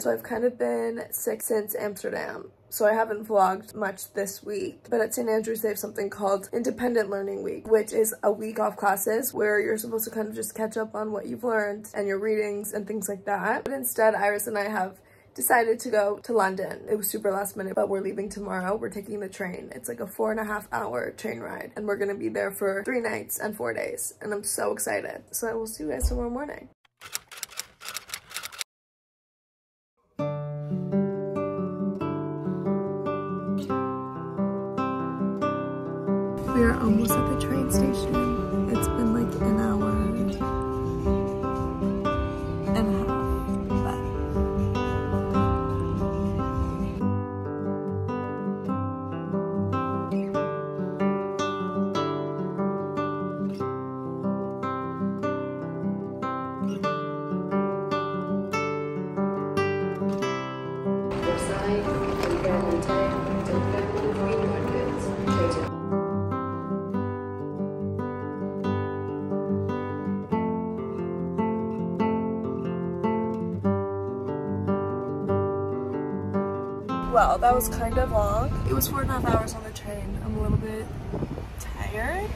So I've kind of been sick since Amsterdam. So I haven't vlogged much this week. But at St. Andrews, they have something called Independent Learning Week, which is a week off classes where you're supposed to kind of just catch up on what you've learned and your readings and things like that. But instead, Iris and I have decided to go to London. It was super last minute, but we're leaving tomorrow. We're taking the train. It's like a four and a half hour train ride and we're gonna be there for three nights and four days. And I'm so excited. So I will see you guys tomorrow morning. Well, that was kind of long. It was four and a half hours on the train. I'm a little bit tired,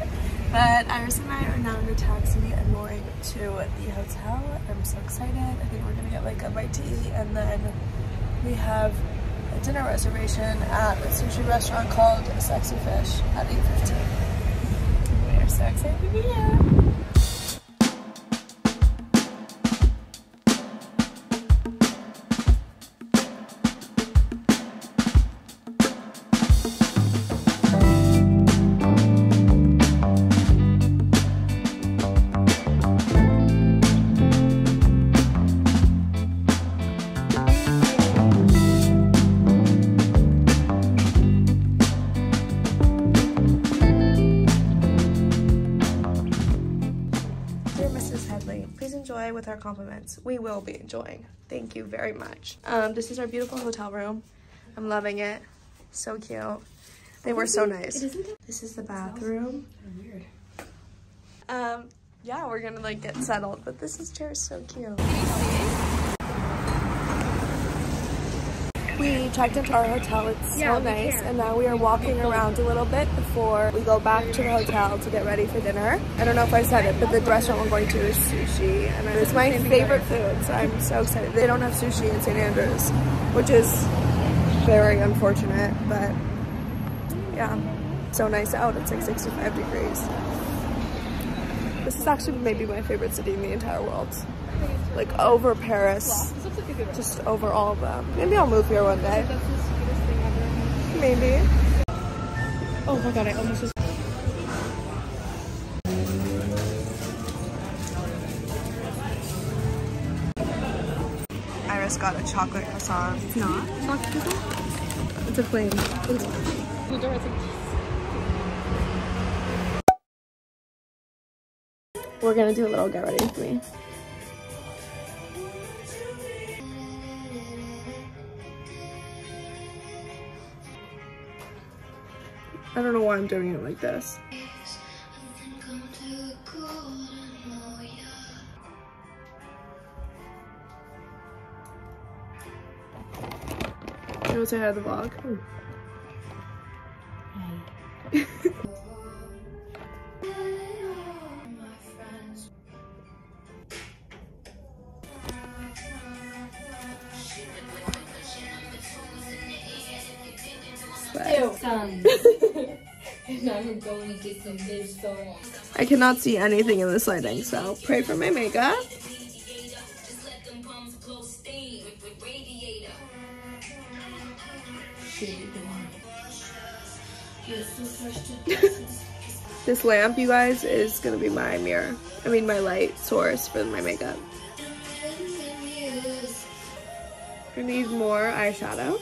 but Iris and I are now in a taxi and going to the hotel. I'm so excited. I think we're gonna get like a bite to eat and then we have a dinner reservation at a sushi restaurant called Sexy Fish at 8.15. We're so excited to be here. With our compliments. We will be enjoying. Thank you very much. Um, this is our beautiful hotel room. I'm loving it. So cute. They were so nice. This is the bathroom. Weird. Um, yeah, we're gonna like get settled, but this is chair is so cute. We checked into our hotel. It's Yeah, so nice, and now we are walking around a little bit before we go back to the hotel to get ready for dinner. I don't know if I said it, but the restaurant we're going to is sushi, and it's my favorite food, so I'm so excited. They don't have sushi in St. Andrews, which is very unfortunate, but yeah, so nice out. It's like 65 degrees. This is actually maybe my favorite city in the entire world. Like over Paris, just over all of them. Maybe I'll move here one day. Maybe. Oh my god, I almost just. Iris got a chocolate croissant. It's not. It's not people. It's a plain. The door is like. We're gonna do a little get ready with me. I don't know why I'm doing it like this. You want to say hi to the vlog? Bye. songs. I cannot see anything in this lighting, so pray for my makeup. This lamp, you guys, is gonna be my mirror. I mean, my light source for my makeup. I need more eyeshadow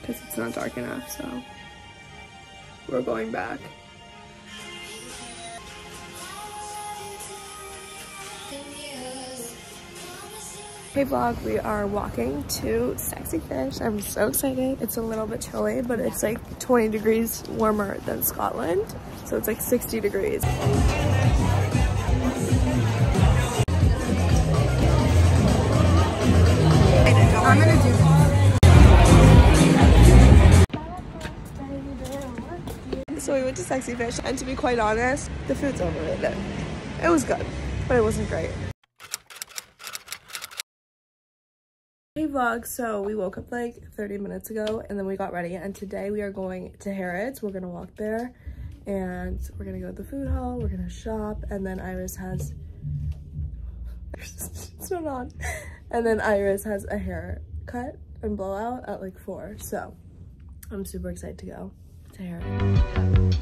because it's not dark enough, so we're going back. Hey vlog, we are walking to Sexy Fish. I'm so excited. It's a little bit chilly, but it's like 20 degrees warmer than Scotland. So it's like 60 degrees. To Sexy Fish, and to be quite honest, the food's overrated. It was good, but it wasn't great. Hey vlog, so we woke up like 30 minutes ago and then we got ready and today we are going to Harrods. We're gonna walk there and we're gonna go to the food hall, we're gonna shop and then Iris has, it's not on. And then Iris has a haircut and blowout at like four. So I'm super excited to go to Harrods.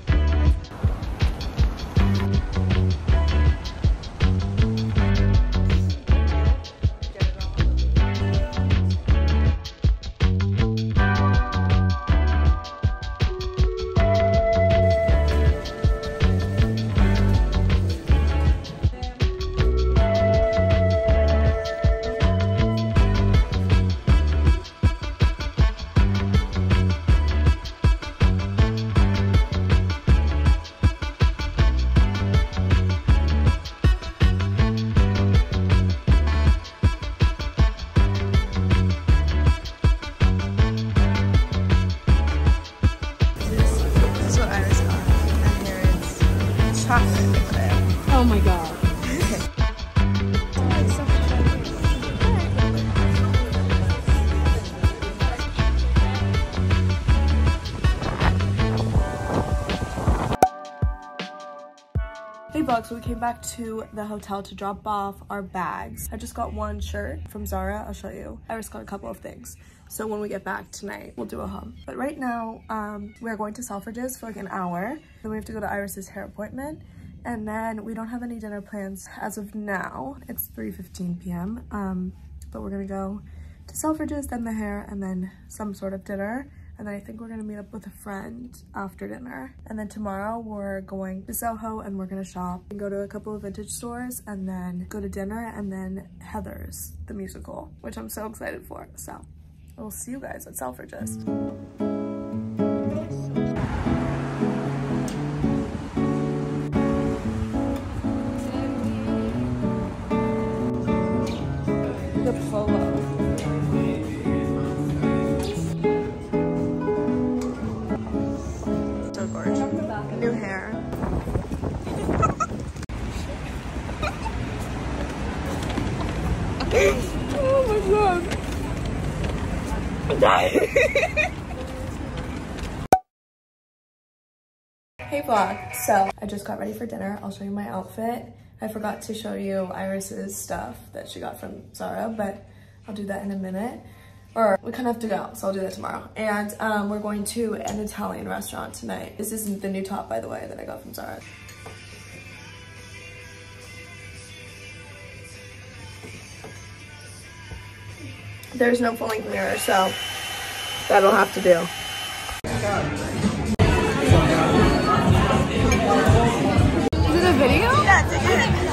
Vlog, so we came back to the hotel to drop off our bags. I just got one shirt from Zara, I'll show you. I Iris got a couple of things. So when we get back tonight, we'll do a hum. But right now, um, we're going to Selfridges for like an hour. Then we have to go to Iris's hair appointment. And then we don't have any dinner plans as of now. It's 3.15 p.m. Um, but we're gonna go to Selfridges, then the hair, and then some sort of dinner. And then I think we're gonna meet up with a friend after dinner. And then tomorrow we're going to Soho and we're gonna shop and go to a couple of vintage stores and then go to dinner and then Heather's, the musical, which I'm so excited for. So we'll see you guys at Selfridges. Hey vlog. So I just got ready for dinner. I'll show you my outfit. I forgot to show you Iris's stuff that she got from Zara, but I'll do that in a minute. Or we kind of have to go, so I'll do that tomorrow. And um, we're going to an Italian restaurant tonight. This isn't the new top, by the way, that I got from Zara. There's no full length mirror, so that'll have to do. Ah.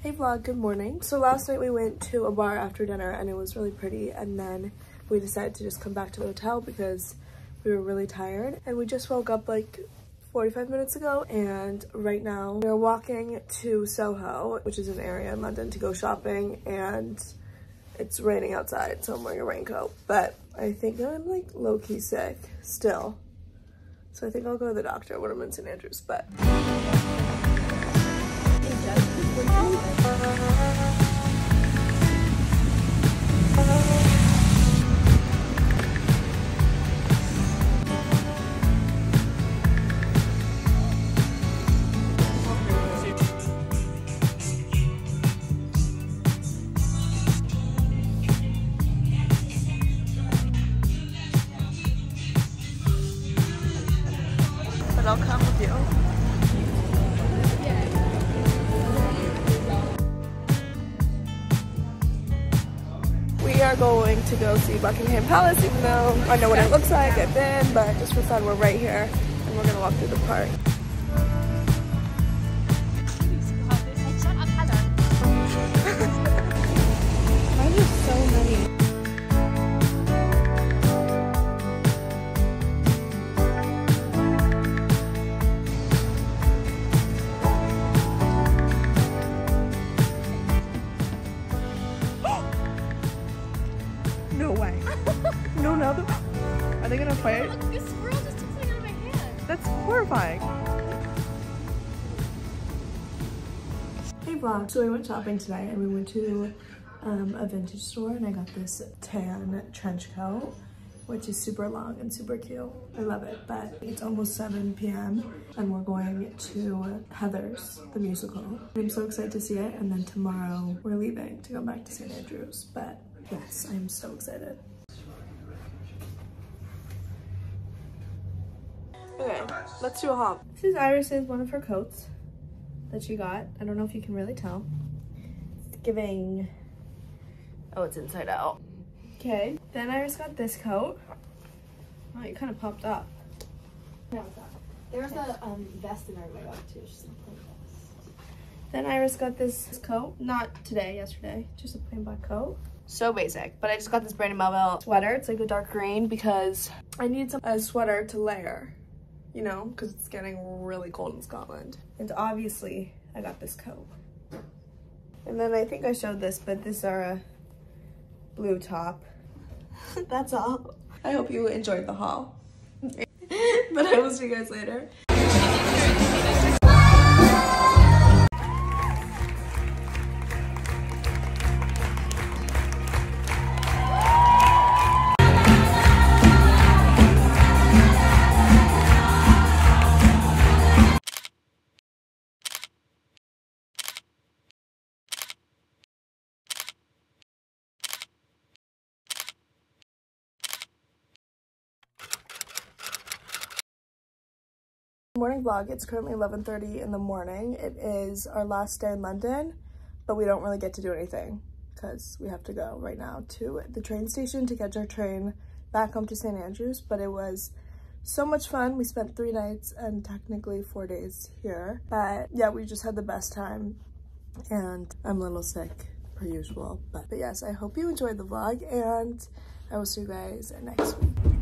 Hey vlog, good morning. So last night we went to a bar after dinner and it was really pretty and then we decided to just come back to the hotel because we were really tired and we just woke up like 45 minutes ago and right now we're walking to Soho, which is an area in London to go shopping and it's raining outside so I'm wearing a raincoat but I think I'm like low-key sick still. So I think I'll go to the doctor when I'm in St. Andrews but I'll come with you. We are going to go see Buckingham Palace, even though I know what it looks like, I've been, but just for fun, we're right here, and we're gonna walk through the park. So we went shopping today and we went to um, a vintage store and I got this tan trench coat which is super long and super cute. I love it, but it's almost 7 p.m. and we're going to Heather's, the musical. I'm so excited to see it and then tomorrow we're leaving to go back to St. Andrews, but yes, I'm so excited. Okay, let's do a hop. This is Iris's one of her coats that she got. I don't know if you can really tell. It's giving, oh, it's inside out. Okay, then Iris got this coat. Oh, it kind of popped up. There's a um, vest in our leg too. just in plain vest. Then Iris got this coat, not today, yesterday, just a plain black coat. So basic, but I just got this Brandy Melville sweater. It's like a dark green because I need some a sweater to layer, you know, because it's getting really cold in Scotland. And obviously, I got this coat. And then I think I showed this, but this Zara blue top. That's all. I hope you enjoyed the haul. but I will see you guys later. Morning vlog. It's currently 11:30 in the morning. It is our last day in london but we don't really get to do anything because we have to go right now to the train station to catch our train back home to st andrews but it was so much fun. We spent three nights and technically four days here but yeah we just had the best time and i'm a little sick per usual but, but yes i hope you enjoyed the vlog and i will see you guys next week